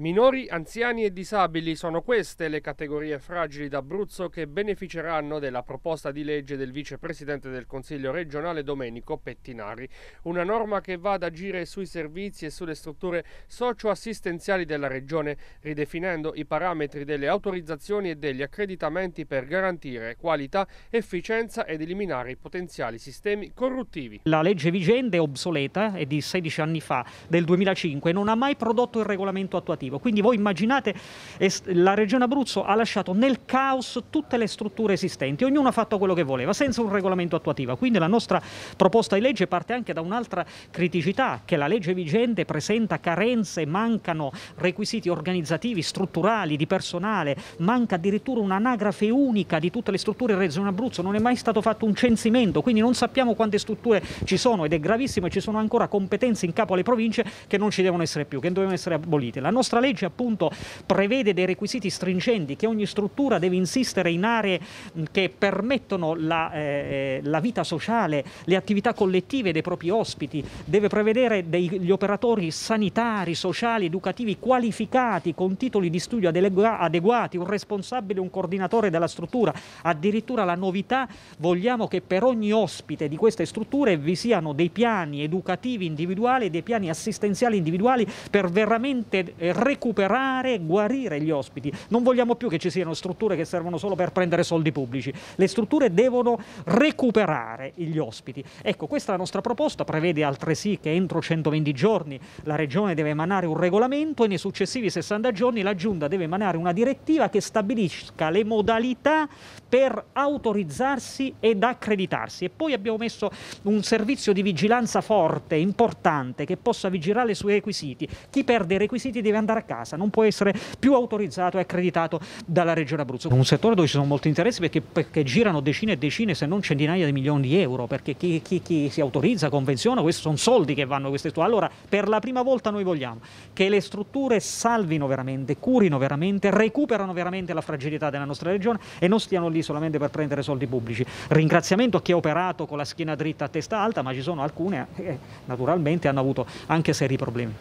Minori, anziani e disabili sono queste le categorie fragili d'Abruzzo che beneficeranno della proposta di legge del vicepresidente del Consiglio regionale Domenico Pettinari. Una norma che va ad agire sui servizi e sulle strutture socio-assistenziali della regione, ridefinendo i parametri delle autorizzazioni e degli accreditamenti per garantire qualità, efficienza ed eliminare i potenziali sistemi corruttivi. La legge vigente è obsoleta, è di 16 anni fa, del 2005, e non ha mai prodotto il regolamento attuativo amministrativo. Quindi voi immaginate, la Regione Abruzzo ha lasciato nel caos tutte le strutture esistenti, ognuno ha fatto quello che voleva, senza un regolamento attuativo. Quindi la nostra proposta di legge parte anche da un'altra criticità, che la legge vigente presenta carenze, mancano requisiti organizzativi, strutturali, di personale, manca addirittura un'anagrafe unica di tutte le strutture in Regione Abruzzo, non è mai stato fatto un censimento, quindi non sappiamo quante strutture ci sono ed è gravissimo e ci sono ancora competenze in capo alle province che non ci devono essere più, che devono essere abolite. La nostra legge appunto prevede dei requisiti stringenti che ogni struttura deve insistere in aree che permettono la, eh, la vita sociale, le attività collettive dei propri ospiti, deve prevedere degli operatori sanitari, sociali, educativi qualificati con titoli di studio adeguati, un responsabile, un coordinatore della struttura. Addirittura la novità vogliamo che per ogni ospite di queste strutture vi siano dei piani educativi individuali dei piani assistenziali individuali per veramente eh, recuperare e guarire gli ospiti. Non vogliamo più che ci siano strutture che servono solo per prendere soldi pubblici. Le strutture devono recuperare gli ospiti. Ecco, questa è la nostra proposta, prevede altresì che entro 120 giorni la Regione deve emanare un regolamento e nei successivi 60 giorni la Giunta deve emanare una direttiva che stabilisca le modalità per autorizzarsi ed accreditarsi. E poi abbiamo messo un servizio di vigilanza forte, importante, che possa vigilare sui requisiti. Chi perde i requisiti deve andare a casa, non può essere più autorizzato e accreditato dalla Regione Abruzzo. Un settore dove ci sono molti interessi perché, perché girano decine e decine, se non centinaia di milioni di euro, perché chi, chi, chi si autorizza, convenziona, questi sono soldi che vanno a queste strutture. Allora, per la prima volta noi vogliamo che le strutture salvino veramente, curino veramente, recuperano veramente la fragilità della nostra regione e non stiano lì solamente per prendere soldi pubblici. Ringraziamento a chi ha operato con la schiena dritta a testa alta, ma ci sono alcune che naturalmente hanno avuto anche seri problemi.